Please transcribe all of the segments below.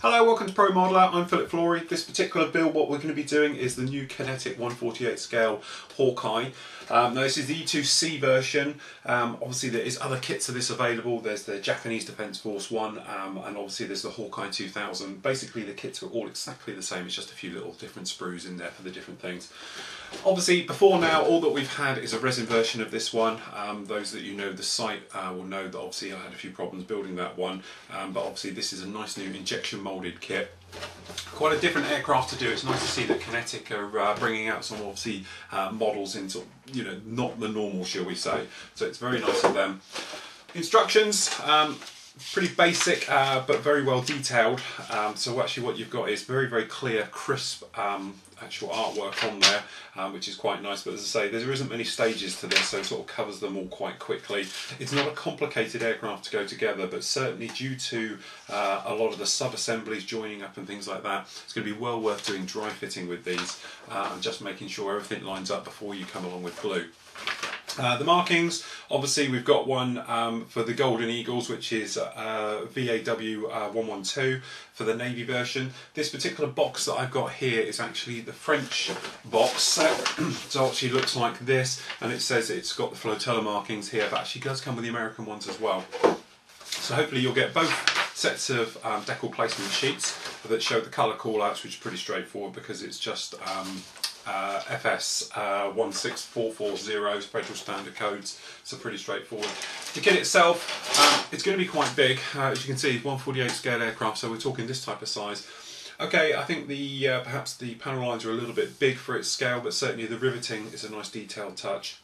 Hello, welcome to Pro Modeler. I'm Philip Flory. This particular build, what we're going to be doing is the new Kinetic 148 scale Hawkeye. Um, now this is the E2C version. Um, obviously there is other kits of this available. There's the Japanese Defence Force one um, and obviously there's the Hawkeye 2000. Basically the kits are all exactly the same. It's just a few little different sprues in there for the different things. Obviously before now all that we've had is a resin version of this one. Um, those that you know the site uh, will know that obviously I had a few problems building that one. Um, but obviously this is a nice new injection moulded kit quite a different aircraft to do. It's nice to see that Kinetic are uh, bringing out some obviously uh, models into you know not the normal, shall we say. So it's very nice of them. Instructions. Um, pretty basic uh, but very well detailed um, so actually what you've got is very very clear crisp um, actual artwork on there um, which is quite nice. But as I say there isn't many stages to this so it sort of covers them all quite quickly. It's not a complicated aircraft to go together but certainly due to uh, a lot of the sub-assemblies joining up and things like that it's going to be well worth doing dry fitting with these uh, and just making sure everything lines up before you come along with glue uh, the markings, obviously we've got one um, for the Golden Eagles which is uh, VAW uh, 112 for the Navy version. This particular box that I've got here is actually the French box so it actually looks like this and it says it's got the flotilla markings here but actually does come with the American ones as well. So hopefully you'll get both sets of um, decal placement sheets that show the colour callouts which is pretty straightforward because it's just um, uh, FS uh, 16440 Federal Standard Codes, so pretty straightforward. The kit itself, um, it's going to be quite big, uh, as you can see, 148 scale aircraft, so we're talking this type of size. Okay, I think the uh, perhaps the panel lines are a little bit big for its scale, but certainly the riveting is a nice detailed touch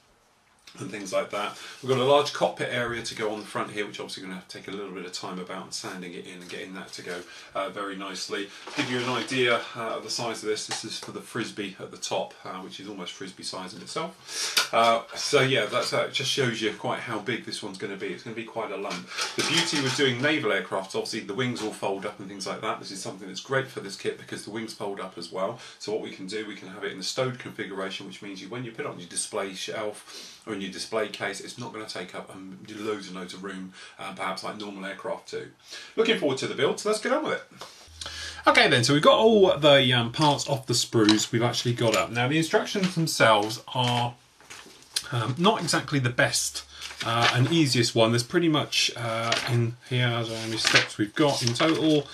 and things like that. We've got a large cockpit area to go on the front here, which obviously going to have to take a little bit of time about sanding it in and getting that to go uh, very nicely. Give you an idea uh, of the size of this, this is for the frisbee at the top, uh, which is almost frisbee size in itself. Uh, so yeah, that just shows you quite how big this one's going to be. It's going to be quite a lump. The beauty with doing naval aircraft, obviously the wings all fold up and things like that. This is something that's great for this kit because the wings fold up as well. So what we can do, we can have it in the stowed configuration, which means you when you put it on your display shelf or in your display case, it's not going to take up um, loads and loads of room, uh, perhaps like normal aircraft do. Looking forward to the build, so let's get on with it. Okay then, so we've got all the um, parts off the sprues we've actually got up. Now the instructions themselves are um, not exactly the best uh, and easiest one. There's pretty much uh, in here, how many steps we've got in total.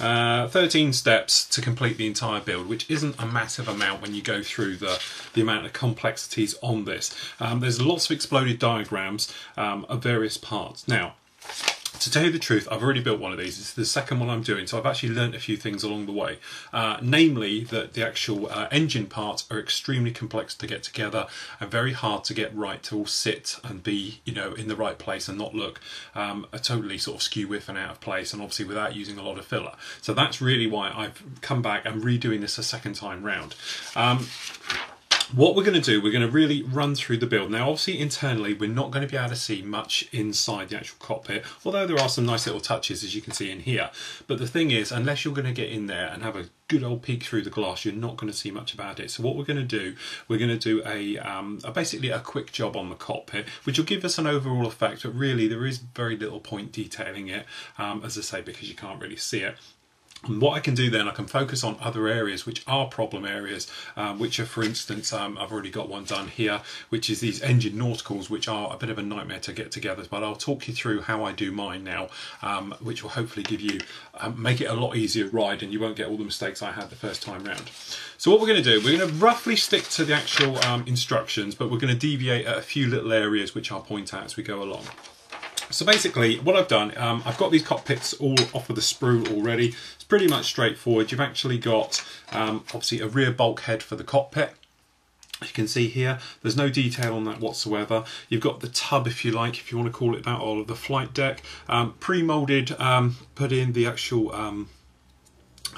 Uh, 13 steps to complete the entire build, which isn't a massive amount when you go through the, the amount of complexities on this. Um, there's lots of exploded diagrams um, of various parts. Now, to tell you the truth, I've already built one of these. It's the second one I'm doing, so I've actually learnt a few things along the way. Uh, namely, that the actual uh, engine parts are extremely complex to get together and very hard to get right to all sit and be, you know, in the right place and not look um, a totally sort of skew whiff and out of place, and obviously without using a lot of filler. So that's really why I've come back and redoing this a second time round. Um, what we're going to do, we're going to really run through the build. Now, obviously, internally, we're not going to be able to see much inside the actual cockpit, although there are some nice little touches, as you can see in here. But the thing is, unless you're going to get in there and have a good old peek through the glass, you're not going to see much about it. So what we're going to do, we're going to do a, um, a basically a quick job on the cockpit, which will give us an overall effect, but really there is very little point detailing it, um, as I say, because you can't really see it. And what I can do then, I can focus on other areas which are problem areas, um, which are, for instance, um, I've already got one done here, which is these engine nauticals, which are a bit of a nightmare to get together. But I'll talk you through how I do mine now, um, which will hopefully give you, um, make it a lot easier ride and you won't get all the mistakes I had the first time round. So what we're going to do, we're going to roughly stick to the actual um, instructions, but we're going to deviate at a few little areas which I'll point out as we go along. So basically what I've done, um, I've got these cockpits all off of the sprue already. It's pretty much straightforward. You've actually got um, obviously a rear bulkhead for the cockpit. You can see here, there's no detail on that whatsoever. You've got the tub, if you like, if you want to call it that, or of the flight deck. Um, Pre-molded, um, put in the actual um,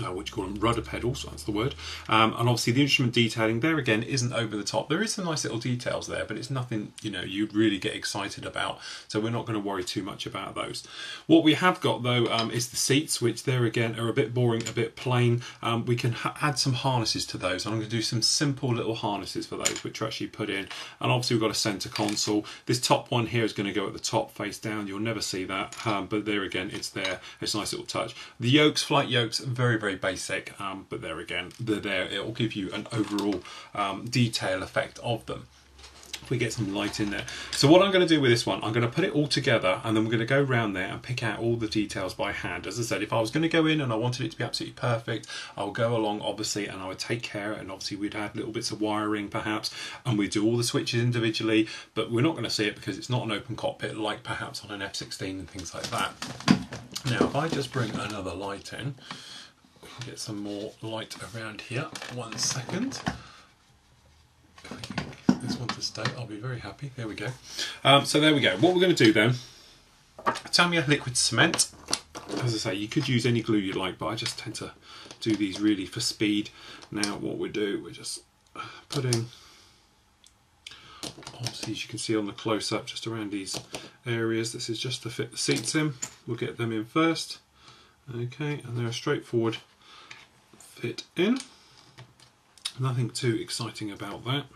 uh, what you call them, rudder pedals, that's the word. Um, and obviously the instrument detailing there again isn't over the top. There is some nice little details there, but it's nothing, you know, you'd really get excited about. So we're not going to worry too much about those. What we have got though um, is the seats, which there again are a bit boring, a bit plain. Um, we can add some harnesses to those. I'm going to do some simple little harnesses for those, which are actually put in. And obviously we've got a center console. This top one here is going to go at the top face down. You'll never see that, um, but there again, it's there. It's a nice little touch. The yokes, flight yokes, very, very basic, um, but there again, they're there. It will give you an overall um, detail effect of them. If we get some light in there. So what I'm going to do with this one, I'm going to put it all together and then we're going to go around there and pick out all the details by hand. As I said, if I was going to go in and I wanted it to be absolutely perfect, I'll go along obviously and I would take care and obviously we'd add little bits of wiring perhaps and we'd do all the switches individually, but we're not going to see it because it's not an open cockpit like perhaps on an F-16 and things like that. Now if I just bring another light in, get some more light around here. One second. This one to stay, I'll be very happy. There we go. Um, so there we go. What we're going to do then, Tamiya liquid cement. As I say, you could use any glue you like, but I just tend to do these really for speed. Now what we do, we're just putting, obviously as you can see on the close-up, just around these areas. This is just to fit the seats in. We'll get them in first. Okay, and they're straightforward fit in. Nothing too exciting about that.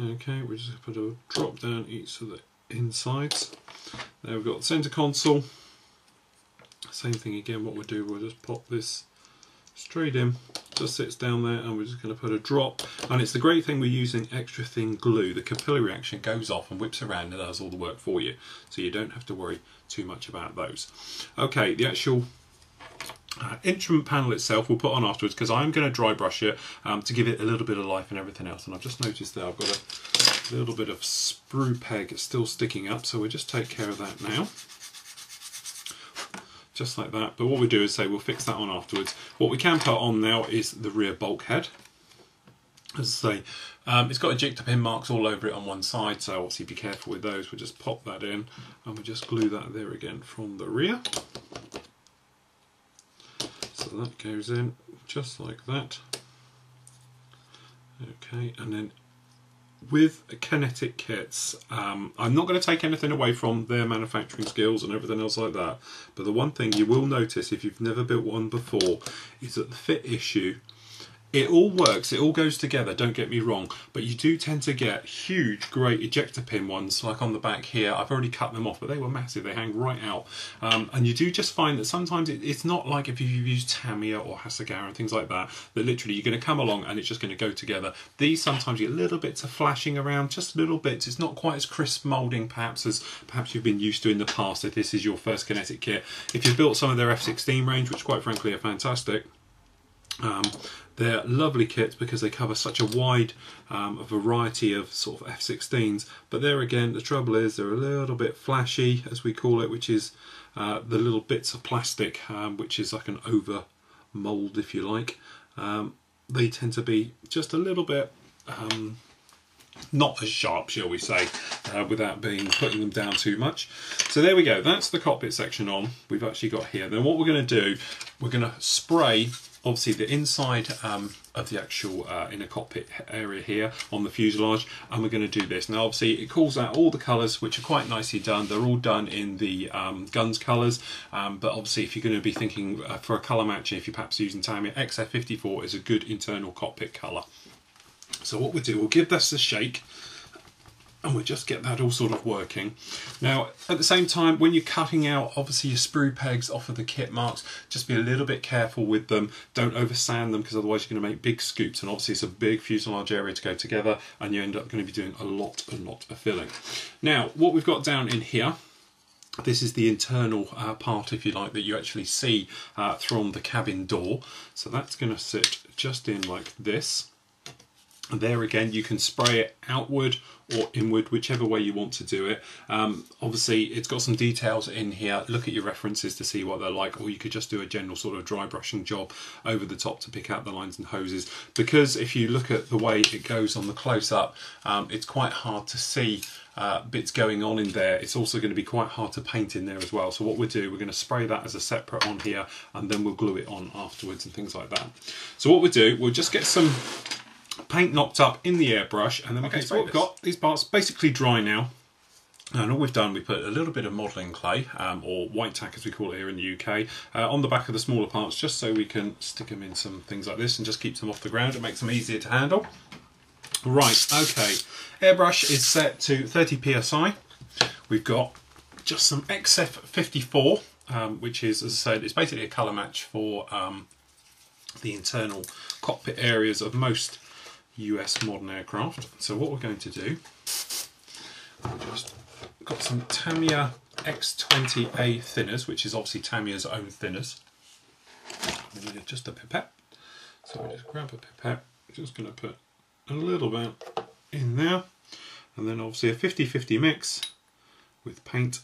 Okay, we're just going to put a drop down each of the insides. There we've got the centre console. Same thing again, what we'll do, we'll just pop this straight in, just sits down there and we're just going to put a drop. And it's the great thing we're using extra thin glue. The capillary reaction goes off and whips around and does all the work for you. So you don't have to worry too much about those. Okay, the actual uh, instrument panel itself we'll put on afterwards because I'm going to dry brush it um, to give it a little bit of life and everything else. And I've just noticed that I've got a little bit of sprue peg still sticking up so we'll just take care of that now. Just like that. But what we do is say we'll fix that on afterwards. What we can put on now is the rear bulkhead. As I say, um, it's got ejector pin marks all over it on one side, so obviously be careful with those. We'll just pop that in and we'll just glue that there again from the rear. So that goes in just like that. Okay, and then with kinetic kits, um, I'm not going to take anything away from their manufacturing skills and everything else like that, but the one thing you will notice if you've never built one before is that the fit issue it all works, it all goes together, don't get me wrong, but you do tend to get huge, great ejector pin ones, like on the back here. I've already cut them off, but they were massive, they hang right out. Um, and you do just find that sometimes it, it's not like if you've used Tamiya or Hasegawa and things like that, that literally you're going to come along and it's just going to go together. These sometimes get little bits of flashing around, just little bits. It's not quite as crisp moulding perhaps as perhaps you've been used to in the past if this is your first kinetic kit. If you've built some of their F16 range, which quite frankly are fantastic, um, they're lovely kits because they cover such a wide um, variety of sort of F16s. But there again, the trouble is they're a little bit flashy, as we call it, which is uh, the little bits of plastic, um, which is like an over mould, if you like. Um, they tend to be just a little bit um, not as sharp, shall we say, uh, without being putting them down too much. So there we go. That's the cockpit section on. We've actually got here. Then what we're going to do, we're going to spray obviously the inside um, of the actual uh, inner cockpit area here on the fuselage and we're going to do this now obviously it calls out all the colors which are quite nicely done they're all done in the um, Gunze colors um, but obviously if you're going to be thinking uh, for a color matching if you're perhaps using Tamiya XF54 is a good internal cockpit color so what we'll do we'll give this a shake and we'll just get that all sort of working. Now, at the same time, when you're cutting out, obviously your sprue pegs off of the kit marks, just be a little bit careful with them. Don't over sand them because otherwise you're going to make big scoops and obviously it's a big fuselage area to go together and you end up going to be doing a lot, a lot of filling. Now, what we've got down in here this is the internal uh, part, if you like, that you actually see uh, from the cabin door. So that's going to sit just in like this. There again, you can spray it outward or inward, whichever way you want to do it. Um, obviously, it's got some details in here. Look at your references to see what they're like, or you could just do a general sort of dry brushing job over the top to pick out the lines and hoses. Because if you look at the way it goes on the close up, um, it's quite hard to see uh, bits going on in there. It's also going to be quite hard to paint in there as well. So what we'll do, we're going to spray that as a separate on here, and then we'll glue it on afterwards and things like that. So what we'll do, we'll just get some paint knocked up in the airbrush and then we okay, so what we've got, these parts basically dry now. And all we've done, we put a little bit of modelling clay, um, or white tack as we call it here in the UK, uh, on the back of the smaller parts just so we can stick them in some things like this and just keep them off the ground. It makes them easier to handle. Right, okay. Airbrush is set to 30 psi. We've got just some XF54, um, which is, as I said, it's basically a colour match for um, the internal cockpit areas of most US modern aircraft. So what we're going to do, we've just got some Tamiya X20A thinners, which is obviously Tamiya's own thinners. Just a pipette. So we just grab a pipette, just going to put a little bit in there, and then obviously a 50-50 mix with paint.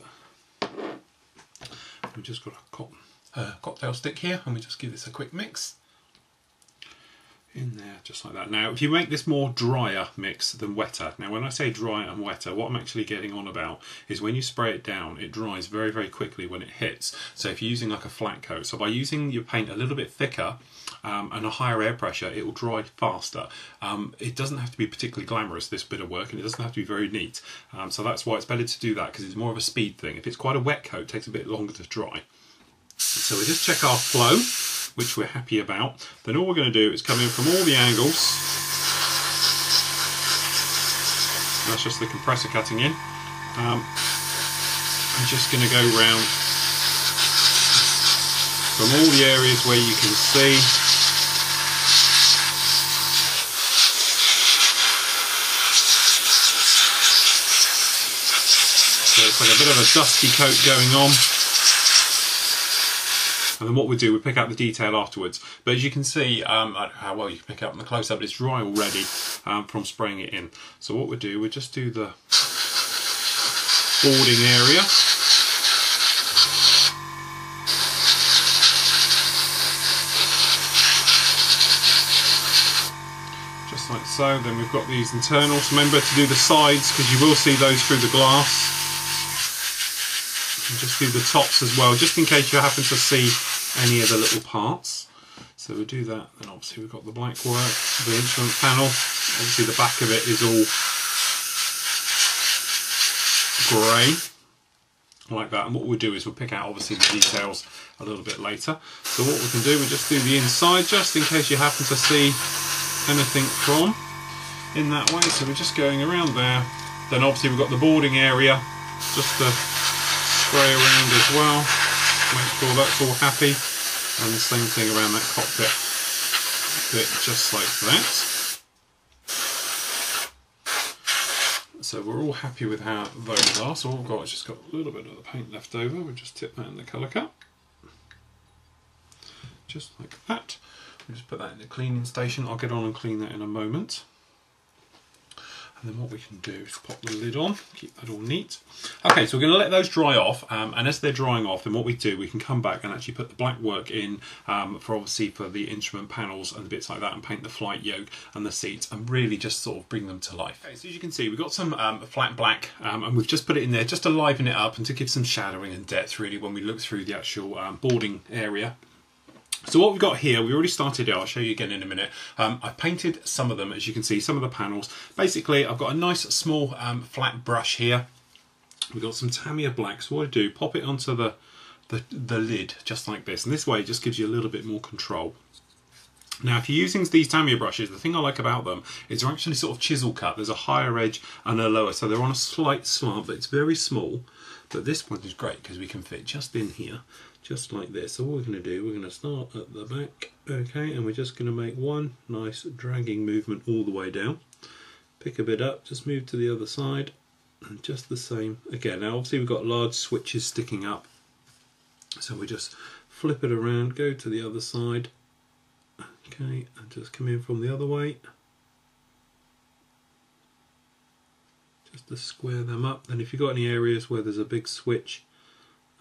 We've just got a uh, cocktail stick here, and we just give this a quick mix in there just like that. Now if you make this more drier mix than wetter, now when I say drier and wetter what I'm actually getting on about is when you spray it down it dries very very quickly when it hits. So if you're using like a flat coat, so by using your paint a little bit thicker um, and a higher air pressure it will dry faster. Um, it doesn't have to be particularly glamorous this bit of work and it doesn't have to be very neat. Um, so that's why it's better to do that because it's more of a speed thing. If it's quite a wet coat it takes a bit longer to dry. So we just check our flow which we're happy about, then all we're going to do is come in from all the angles. That's just the compressor cutting in. Um, I'm just going to go round from all the areas where you can see So it's like a bit of a dusty coat going on and then what we do, we pick out the detail afterwards. But as you can see, um, how well you can pick up in the close-up, it's dry already um, from spraying it in. So what we do, we just do the boarding area. Just like so, then we've got these internals. Remember to do the sides because you will see those through the glass and just do the tops as well, just in case you happen to see any of the little parts. So we do that, and obviously we've got the black work, the instrument panel, obviously the back of it is all grey, like that. And what we'll do is we'll pick out obviously the details a little bit later. So what we can do, we just do the inside, just in case you happen to see anything from in that way. So we're just going around there. Then obviously we've got the boarding area, just to spray around as well. Make sure that's all happy. And the same thing around that cockpit. Bit just like that. So we're all happy with how those are. So all we've got is just got a little bit of the paint left over. We'll just tip that in the colour cup. Just like that. We'll just put that in the cleaning station. I'll get on and clean that in a moment and then what we can do is pop the lid on, keep that all neat. Okay, so we're going to let those dry off, um, and as they're drying off, then what we do, we can come back and actually put the black work in um, for obviously for the instrument panels and the bits like that, and paint the flight yoke and the seats, and really just sort of bring them to life. Okay, so as you can see, we've got some um, flat black, um, and we've just put it in there just to liven it up and to give some shadowing and depth really when we look through the actual um, boarding area. So what we've got here, we already started it, I'll show you again in a minute. Um, I've painted some of them, as you can see, some of the panels. Basically, I've got a nice small um, flat brush here. We've got some Tamiya black, so what I do, pop it onto the, the, the lid, just like this. And this way, it just gives you a little bit more control. Now, if you're using these Tamiya brushes, the thing I like about them is they're actually sort of chisel cut. There's a higher edge and a lower, so they're on a slight slant, but it's very small. But this one is great because we can fit just in here just like this. So what we're going to do, we're going to start at the back, okay, and we're just going to make one nice dragging movement all the way down. Pick a bit up, just move to the other side, and just the same again. Now obviously we've got large switches sticking up, so we just flip it around, go to the other side, okay, and just come in from the other way. just to square them up. Then if you've got any areas where there's a big switch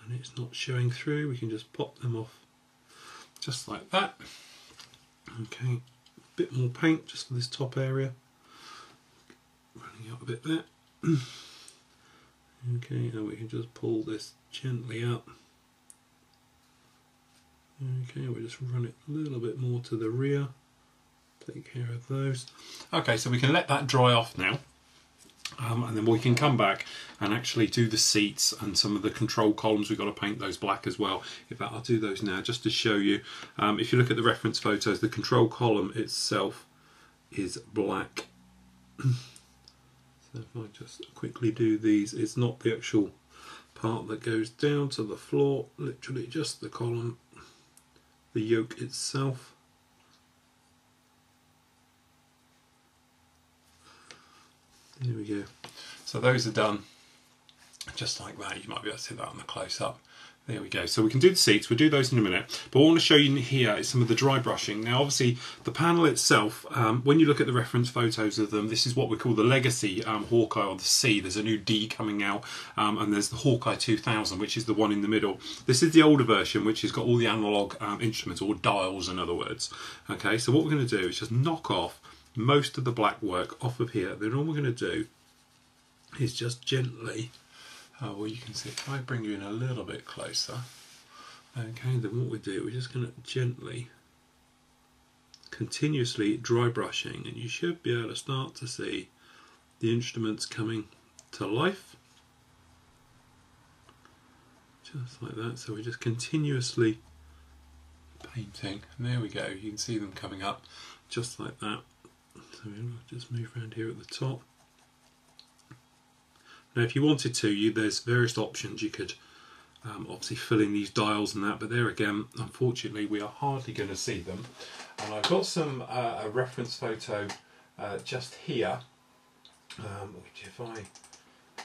and it's not showing through, we can just pop them off just like that. Okay, a bit more paint just for this top area. Running out a bit there. okay, and we can just pull this gently up. Okay, we just run it a little bit more to the rear. Take care of those. Okay, so we can let that dry off now. Um, and then we can come back and actually do the seats and some of the control columns. We've got to paint those black as well. In fact, I'll do those now just to show you. Um, if you look at the reference photos, the control column itself is black. so if I just quickly do these, it's not the actual part that goes down to the floor, literally just the column, the yoke itself. There we go. So those are done just like that. You might be able to see that on the close up. There we go. So we can do the seats. We'll do those in a minute. But what I want to show you here is some of the dry brushing. Now, obviously, the panel itself, um, when you look at the reference photos of them, this is what we call the Legacy um, Hawkeye or the C. There's a new D coming out, um, and there's the Hawkeye 2000, which is the one in the middle. This is the older version, which has got all the analog um, instruments, or dials, in other words. Okay, so what we're going to do is just knock off most of the black work off of here. Then all we're going to do is just gently, uh, well you can see if I bring you in a little bit closer, okay, then what we do, we're just going to gently, continuously dry brushing and you should be able to start to see the instruments coming to life. Just like that, so we're just continuously painting, and there we go, you can see them coming up just like that. So we'll just move around here at the top. Now if you wanted to, you there's various options you could um, obviously fill in these dials and that, but there again, unfortunately, we are hardly going to see them. And I've got some uh, a reference photo uh, just here, um, which if I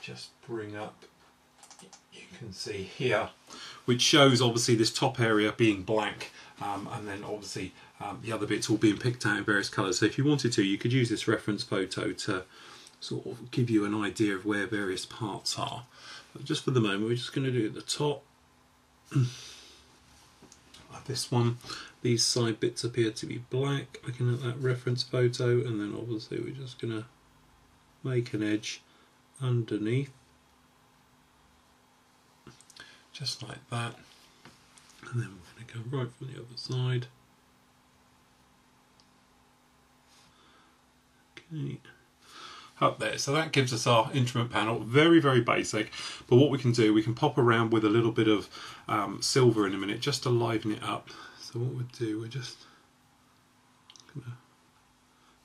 just bring up, you can see here, which shows obviously this top area being blank, um, and then obviously um, the other bits all being picked out in various colours. So if you wanted to, you could use this reference photo to sort of give you an idea of where various parts are. But just for the moment, we're just going to do the top. like this one, these side bits appear to be black, looking at that reference photo, and then obviously we're just going to make an edge underneath. Just like that. And then we're going to go right from the other side. Okay up there. So that gives us our instrument panel, very, very basic. But what we can do, we can pop around with a little bit of um, silver in a minute just to liven it up. So what we do, we're just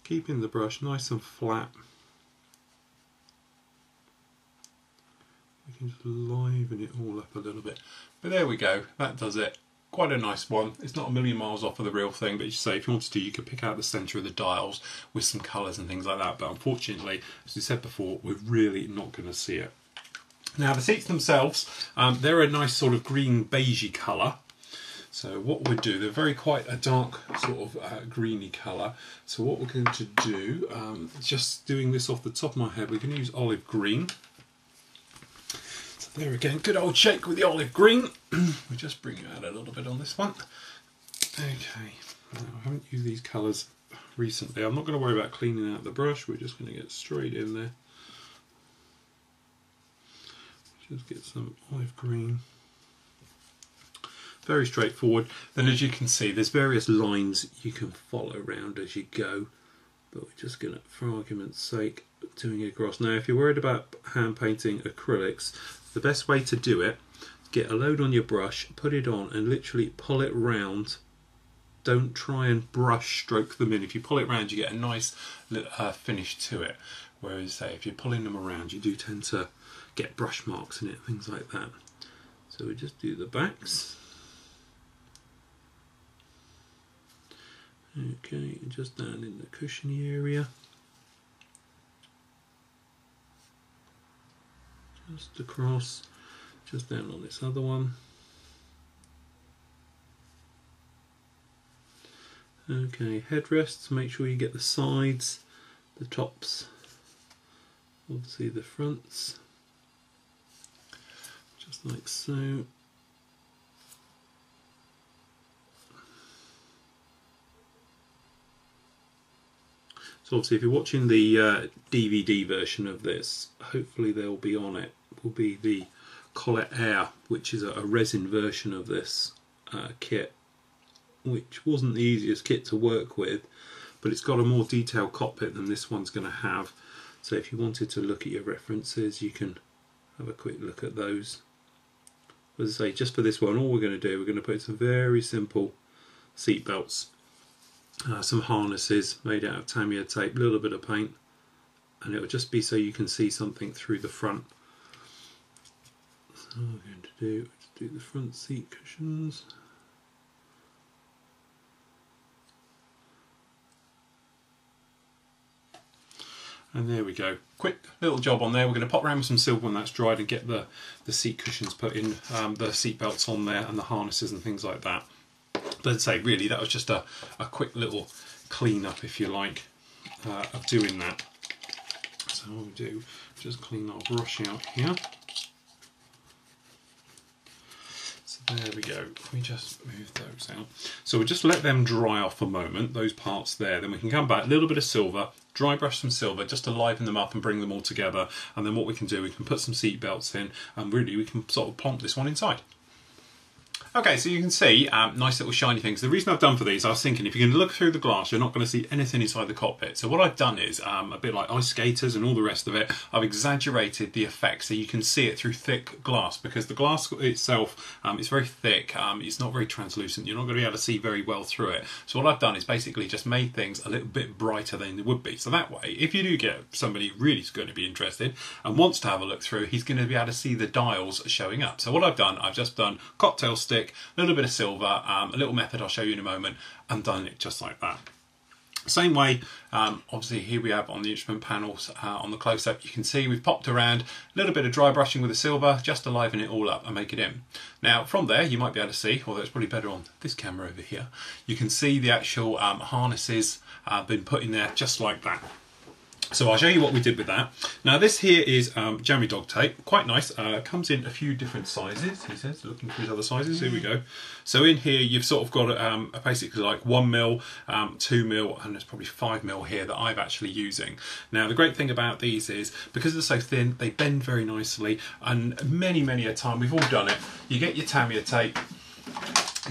keeping the brush nice and flat. We can just liven it all up a little bit. But there we go, that does it quite a nice one. It's not a million miles off of the real thing, but you say if you wanted to, you could pick out the centre of the dials with some colours and things like that. But unfortunately, as we said before, we're really not going to see it. Now the seats themselves, um, they're a nice sort of green beigey colour. So what we do, they're very quite a dark sort of uh, greeny colour. So what we're going to do, um, just doing this off the top of my head, we're going to use olive green. There again, good old shake with the olive green. we just bring you out a little bit on this one. Okay, now, I haven't used these colours recently. I'm not going to worry about cleaning out the brush. We're just going to get straight in there. Just get some olive green. Very straightforward. Then as you can see, there's various lines you can follow around as you go. But we're just going to, for argument's sake, doing it across. Now, if you're worried about hand painting acrylics, the best way to do it, get a load on your brush, put it on and literally pull it round. Don't try and brush stroke them in. If you pull it round you get a nice uh, finish to it. Whereas say if you're pulling them around you do tend to get brush marks in it, things like that. So we just do the backs. Okay, just down in the cushiony area. Just across, just down on this other one. Okay, headrests, make sure you get the sides, the tops obviously the fronts just like so So obviously if you're watching the uh, DVD version of this, hopefully they'll be on it, will be the Collect-Aire, which is a, a resin version of this uh, kit, which wasn't the easiest kit to work with, but it's got a more detailed cockpit than this one's going to have. So if you wanted to look at your references, you can have a quick look at those. As I say, just for this one, all we're going to do, we're going to put some very simple seat belts uh, some harnesses made out of Tamiya tape, a little bit of paint, and it'll just be so you can see something through the front. So I'm going to do do the front seat cushions. And there we go. Quick little job on there. We're going to pop around with some silver when that's dried and get the, the seat cushions put in, um, the seat belts on there and the harnesses and things like that. But say really that was just a, a quick little clean up if you like uh, of doing that. So what we do, just clean that brush out here. So there we go, we just move those out. So we'll just let them dry off a moment, those parts there, then we can come back, a little bit of silver, dry brush some silver just to liven them up and bring them all together and then what we can do we can put some seat belts in and really we can sort of plonk this one inside Okay, so you can see um, nice little shiny things. The reason I've done for these, I was thinking if you can look through the glass, you're not going to see anything inside the cockpit. So what I've done is, um, a bit like ice skaters and all the rest of it, I've exaggerated the effect so you can see it through thick glass because the glass itself um, is very thick, um, it's not very translucent, you're not going to be able to see very well through it. So what I've done is basically just made things a little bit brighter than they would be. So that way, if you do get somebody really going to be interested and wants to have a look through, he's going to be able to see the dials showing up. So what I've done, I've just done cocktail stick a little bit of silver, um, a little method I'll show you in a moment, and done it just like that. Same way, um, obviously here we have on the instrument panels uh, on the close-up, you can see we've popped around a little bit of dry brushing with the silver just to liven it all up and make it in. Now from there you might be able to see, although it's probably better on this camera over here, you can see the actual um, harnesses uh, been put in there just like that. So I'll show you what we did with that. Now this here is um, Jammy Dog tape, quite nice. Uh, comes in a few different sizes, he says, looking for his other sizes, here we go. So in here you've sort of got um, basically like one mil, um, two mil, and there's probably five mil here that I'm actually using. Now the great thing about these is, because they're so thin, they bend very nicely, and many, many a time, we've all done it, you get your Tamiya tape,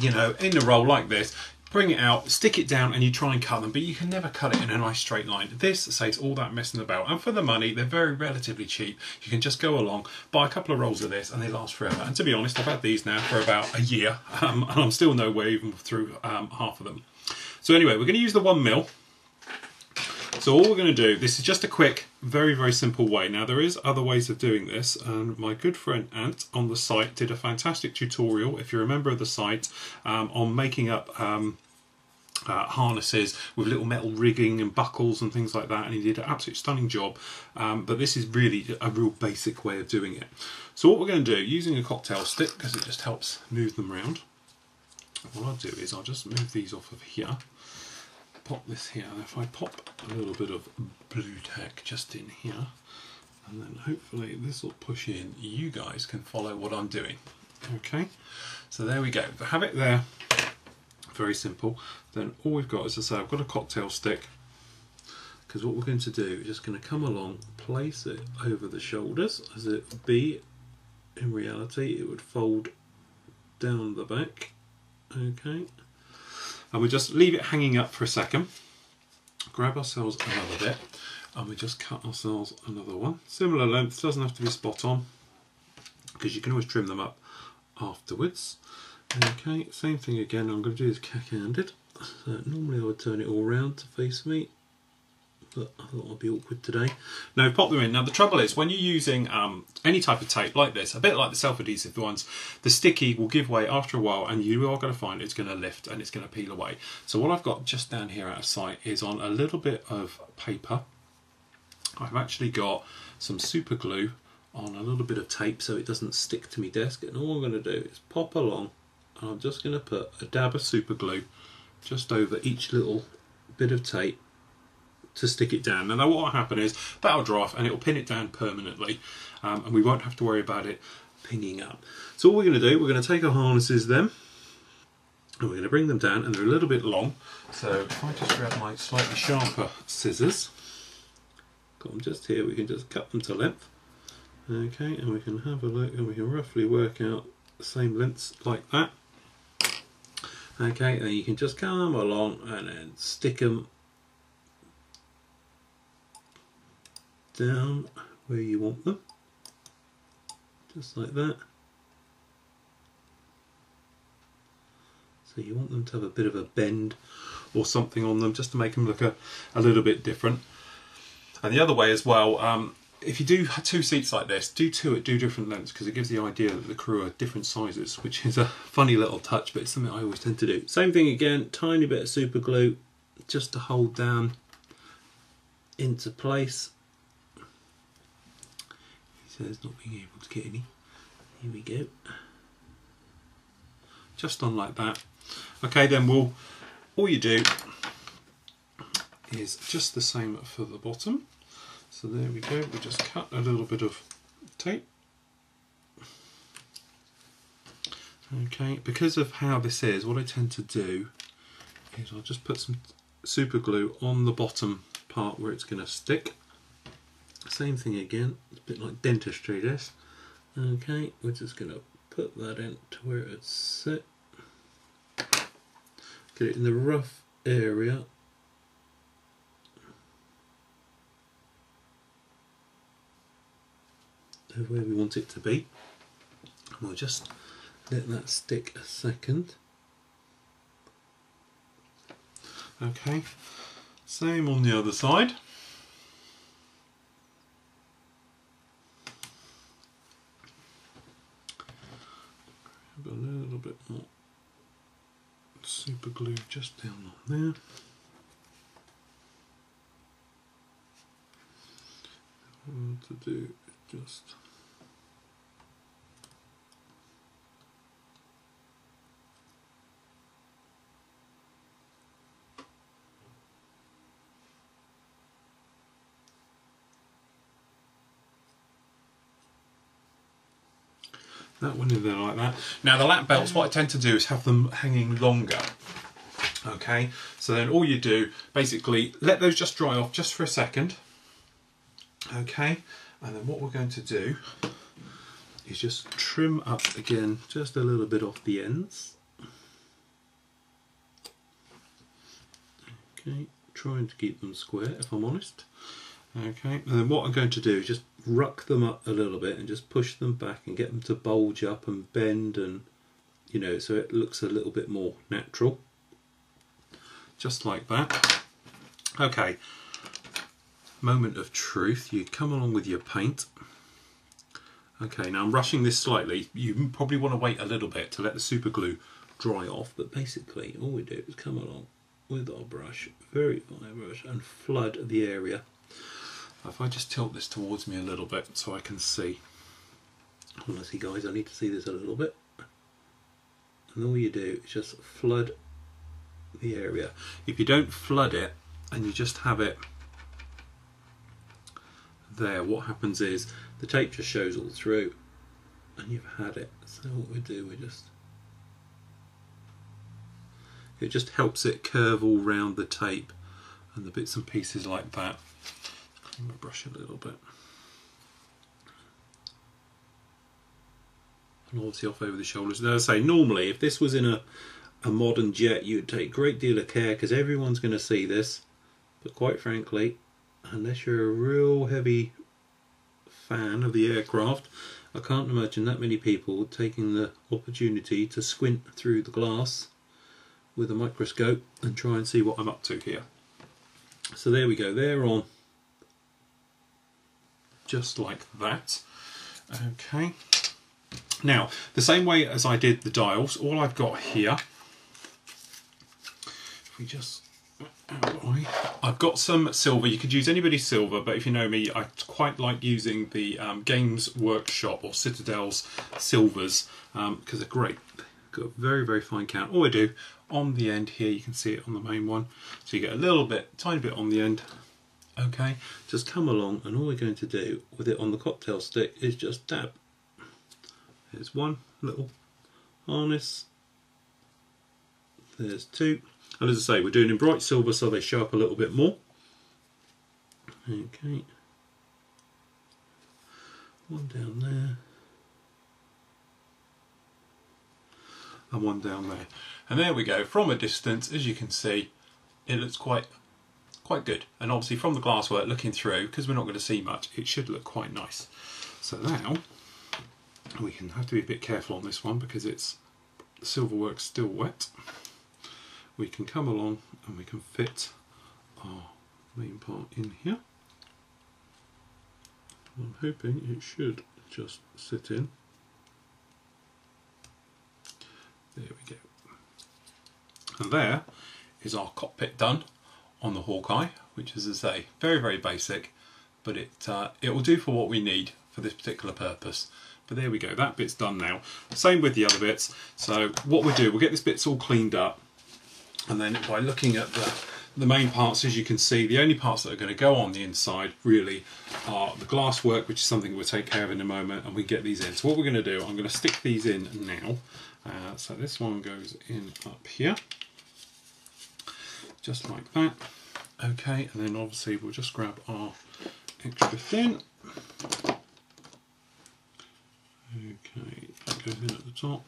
you know, in a roll like this, bring it out, stick it down, and you try and cut them, but you can never cut it in a nice straight line. This saves all that messing about, and for the money, they're very relatively cheap. You can just go along, buy a couple of rolls of this, and they last forever. And to be honest, I've had these now for about a year, um, and I'm still nowhere even through um, half of them. So anyway, we're going to use the one mil. So all we're going to do, this is just a quick, very, very simple way. Now there is other ways of doing this and my good friend Ant on the site did a fantastic tutorial, if you're a member of the site, um, on making up um, uh, harnesses with little metal rigging and buckles and things like that and he did an absolute stunning job. Um, but this is really a real basic way of doing it. So what we're going to do using a cocktail stick because it just helps move them around what I'll do is I'll just move these off of here pop this here. If I pop a little bit of Blu-Tack just in here and then hopefully this will push in. You guys can follow what I'm doing. Okay? So there we go. Have it there very simple. Then all we've got is to say I've got a cocktail stick because what we're going to do is just going to come along place it over the shoulders as it would be in reality it would fold down the back. Okay and we just leave it hanging up for a second. Grab ourselves another bit. And we just cut ourselves another one. Similar length doesn't have to be spot on because you can always trim them up afterwards. Okay same thing again. I'm going to do this cack-handed so normally I would turn it all round to face me I thought I'd be awkward today. Now pop them in. Now the trouble is when you're using um, any type of tape like this, a bit like the self-adhesive ones, the sticky will give way after a while and you are going to find it's going to lift and it's going to peel away. So what I've got just down here out of sight is on a little bit of paper. I've actually got some super glue on a little bit of tape so it doesn't stick to my desk and all I'm going to do is pop along and I'm just going to put a dab of super glue just over each little bit of tape to stick it down. Now what will happen is that'll dry off and it'll pin it down permanently um, and we won't have to worry about it pinging up. So what we're going to do, we're going to take our harnesses then and we're going to bring them down and they're a little bit long. So if I just grab my slightly sharper scissors, got them just here, we can just cut them to length. Okay, and we can have a look and we can roughly work out the same lengths like that. Okay, and you can just come along and then stick them down where you want them, just like that. So you want them to have a bit of a bend or something on them just to make them look a, a little bit different. And the other way as well, um, if you do two seats like this, do two at two different lengths because it gives the idea that the crew are different sizes, which is a funny little touch, but it's something I always tend to do. Same thing again, tiny bit of super glue just to hold down into place. Says not being able to get any. Here we go. Just on like that. Okay, then we'll, all you do is just the same for the bottom. So there we go, we just cut a little bit of tape. Okay, because of how this is, what I tend to do is I'll just put some super glue on the bottom part where it's going to stick. Same thing again, it's a bit like dentistry this. Okay, we're just going to put that in to where it's set. Get it in the rough area where we want it to be. We'll just let that stick a second. Okay, same on the other side. A little bit more super glue just down on there. To do just that one in there like that. Now the lap belts, what I tend to do is have them hanging longer. Okay, so then all you do, basically, let those just dry off just for a second. Okay, and then what we're going to do is just trim up again just a little bit off the ends. Okay, trying to keep them square if I'm honest. Okay, and then what I'm going to do is just ruck them up a little bit and just push them back and get them to bulge up and bend and you know so it looks a little bit more natural. Just like that. Okay, moment of truth, you come along with your paint. Okay, now I'm rushing this slightly. You probably want to wait a little bit to let the super glue dry off, but basically all we do is come along with our brush, very fine brush, and flood the area. If I just tilt this towards me a little bit so I can see. Honestly guys, I need to see this a little bit. And all you do is just flood the area. If you don't flood it and you just have it there, what happens is the tape just shows all through and you've had it. So what we do, we just it just helps it curve all round the tape and the bits and pieces like that. Clean my brush a little bit. And obviously off over the shoulders. As I say, normally if this was in a, a modern jet, you'd take a great deal of care because everyone's going to see this. But quite frankly, unless you're a real heavy fan of the aircraft, I can't imagine that many people taking the opportunity to squint through the glass with a microscope and try and see what I'm up to here. So there we go, they're on just like that. Okay. Now, the same way as I did the dials, all I've got here, if we just I've got some silver. You could use anybody's silver, but if you know me, I quite like using the um, Games Workshop or Citadel's silvers because um, they're great. Got a very, very fine count. All I do on the end here, you can see it on the main one. So you get a little bit, tiny bit on the end, Okay, just come along and all we're going to do with it on the cocktail stick is just dab. There's one little harness. There's two. And as I say, we're doing in bright silver so they show up a little bit more. Okay. One down there. And one down there. And there we go. From a distance, as you can see, it looks quite quite good. And obviously from the glasswork looking through, because we're not going to see much, it should look quite nice. So now, we can have to be a bit careful on this one because it's the silverwork's still wet. We can come along and we can fit our main part in here. I'm hoping it should just sit in. There we go. And there is our cockpit done on the Hawkeye, which is, as I say, very, very basic, but it, uh, it will do for what we need for this particular purpose. But there we go, that bit's done now. Same with the other bits. So what we'll do, we'll get this bits all cleaned up, and then by looking at the, the main parts, as you can see, the only parts that are going to go on the inside really are the glass work, which is something we'll take care of in a moment, and we get these in. So what we're going to do, I'm going to stick these in now. Uh, so this one goes in up here just like that. Okay, and then obviously we'll just grab our extra thin. Okay, that goes in at the top.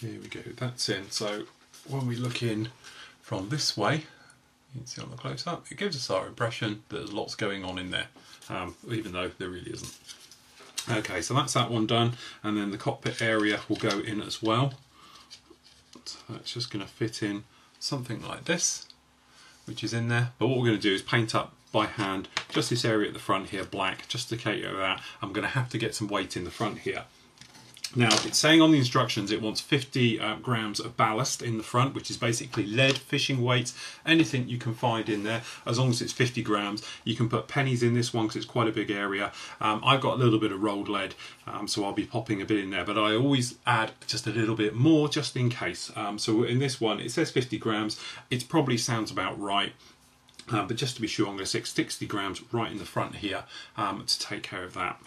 There we go, that's in. So when we look in from this way, you can see on the close up, it gives us our impression that there's lots going on in there, um, even though there really isn't. Okay, so that's that one done, and then the cockpit area will go in as well. So that's just going to fit in something like this, which is in there. But what we're going to do is paint up by hand just this area at the front here black, just to cater that. I'm going to have to get some weight in the front here. Now, it's saying on the instructions it wants 50 uh, grams of ballast in the front, which is basically lead, fishing weights, anything you can find in there, as long as it's 50 grams. You can put pennies in this one because it's quite a big area. Um, I've got a little bit of rolled lead, um, so I'll be popping a bit in there, but I always add just a little bit more just in case. Um, so in this one, it says 50 grams. It probably sounds about right. Uh, but just to be sure, I'm going to stick 60 grams right in the front here um, to take care of that.